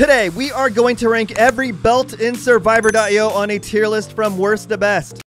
Today, we are going to rank every belt in Survivor.io on a tier list from worst to best.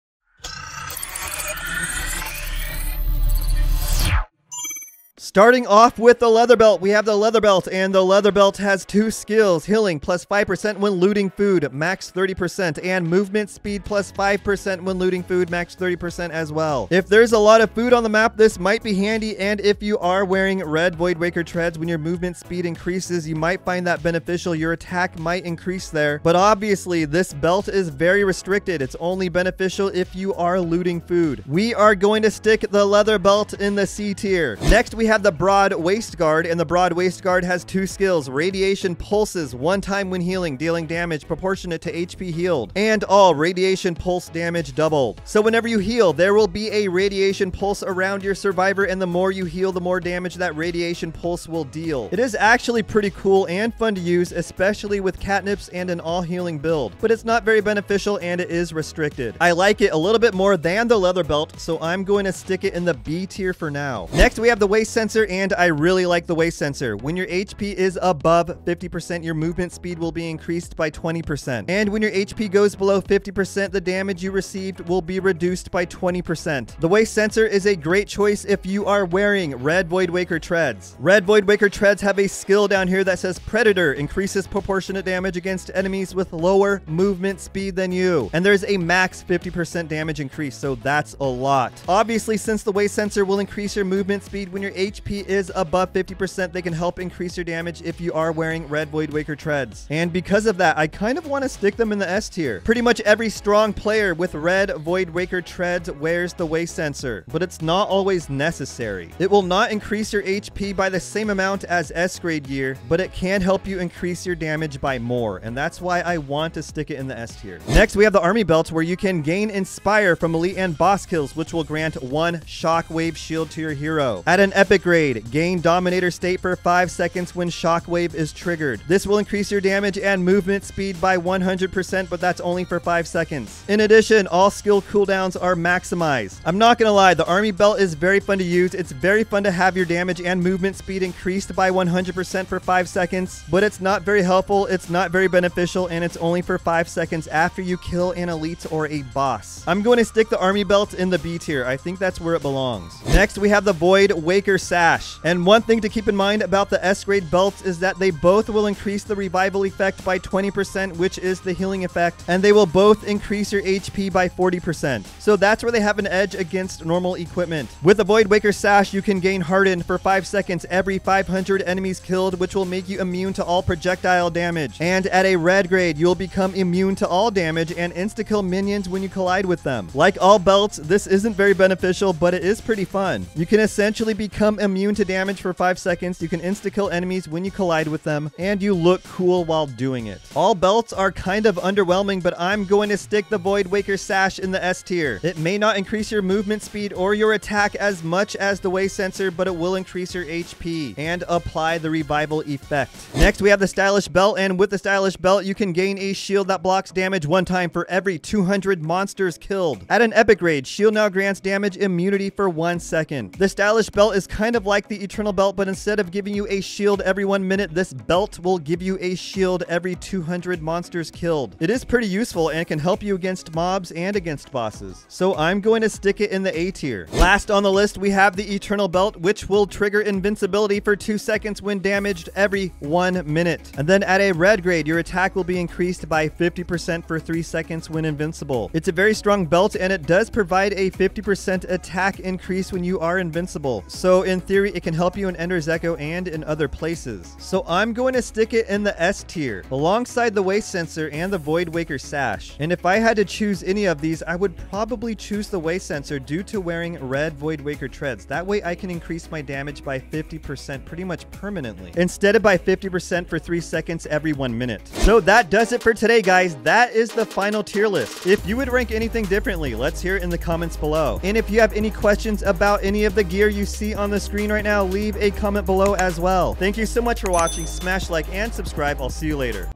Starting off with the leather belt, we have the leather belt, and the leather belt has two skills healing plus 5% when looting food, max 30%, and movement speed plus 5% when looting food, max 30% as well. If there's a lot of food on the map, this might be handy, and if you are wearing red Voidwaker treads, when your movement speed increases, you might find that beneficial. Your attack might increase there, but obviously, this belt is very restricted. It's only beneficial if you are looting food. We are going to stick the leather belt in the C tier. Next, we have have the Broad Waist Guard, and the Broad Waist Guard has two skills. Radiation pulses one time when healing, dealing damage proportionate to HP healed, and all radiation pulse damage doubled. So whenever you heal, there will be a radiation pulse around your survivor, and the more you heal, the more damage that radiation pulse will deal. It is actually pretty cool and fun to use, especially with catnips and an all-healing build, but it's not very beneficial and it is restricted. I like it a little bit more than the leather belt, so I'm going to stick it in the B tier for now. Next, we have the waist sensor, and I really like the waist sensor. When your HP is above 50%, your movement speed will be increased by 20%. And when your HP goes below 50%, the damage you received will be reduced by 20%. The waist sensor is a great choice if you are wearing Red Voidwaker treads. Red Voidwaker treads have a skill down here that says Predator increases proportionate damage against enemies with lower movement speed than you. And there's a max 50% damage increase, so that's a lot. Obviously, since the waist sensor will increase your movement speed when your HP is above 50%, they can help increase your damage if you are wearing Red Voidwaker treads. And because of that, I kind of want to stick them in the S tier. Pretty much every strong player with Red Voidwaker treads wears the Waist sensor, but it's not always necessary. It will not increase your HP by the same amount as S grade gear, but it can help you increase your damage by more, and that's why I want to stick it in the S tier. Next, we have the Army Belt, where you can gain Inspire from elite and boss kills, which will grant one Shockwave shield to your hero. At an epic grade, Gain Dominator State for 5 seconds when Shockwave is triggered. This will increase your damage and movement speed by 100%, but that's only for 5 seconds. In addition, all skill cooldowns are maximized. I'm not gonna lie, the Army Belt is very fun to use. It's very fun to have your damage and movement speed increased by 100% for 5 seconds, but it's not very helpful, it's not very beneficial, and it's only for 5 seconds after you kill an elite or a boss. I'm going to stick the Army Belt in the B tier. I think that's where it belongs. Next, we have the Voidwaker Sash. And one thing to keep in mind about the S grade belts is that they both will increase the revival effect by 20%, which is the healing effect, and they will both increase your HP by 40%. So that's where they have an edge against normal equipment. With the Voidwaker Sash, you can gain Harden for 5 seconds every 500 enemies killed, which will make you immune to all projectile damage. And at a red grade, you'll become immune to all damage and insta-kill minions when you collide with them. Like all belts, this isn't very beneficial, but it is pretty fun. You can essentially become immune immune to damage for 5 seconds, you can insta-kill enemies when you collide with them, and you look cool while doing it. All belts are kind of underwhelming, but I'm going to stick the Voidwaker Sash in the S tier. It may not increase your movement speed or your attack as much as the Waist Sensor, but it will increase your HP and apply the revival effect. Next, we have the Stylish Belt, and with the Stylish Belt, you can gain a shield that blocks damage one time for every 200 monsters killed. At an epic grade, shield now grants damage immunity for one second. The Stylish Belt is kind of like like the Eternal Belt, but instead of giving you a shield every one minute, this belt will give you a shield every 200 monsters killed. It is pretty useful and can help you against mobs and against bosses. So I'm going to stick it in the A tier. Last on the list, we have the Eternal Belt, which will trigger invincibility for 2 seconds when damaged every 1 minute. And then at a red grade, your attack will be increased by 50% for 3 seconds when invincible. It's a very strong belt and it does provide a 50% attack increase when you are invincible. So in theory, it can help you in Ender's Echo and in other places. So I'm going to stick it in the S tier, alongside the Waist Sensor and the Voidwaker Sash. And if I had to choose any of these, I would probably choose the Waist Sensor due to wearing red Voidwaker treads. That way I can increase my damage by 50% pretty much permanently, instead of by 50% for 3 seconds every 1 minute. So that does it for today, guys. That is the final tier list. If you would rank anything differently, let's hear it in the comments below. And if you have any questions about any of the gear you see on the screen right now, leave a comment below as well. Thank you so much for watching. Smash like and subscribe. I'll see you later.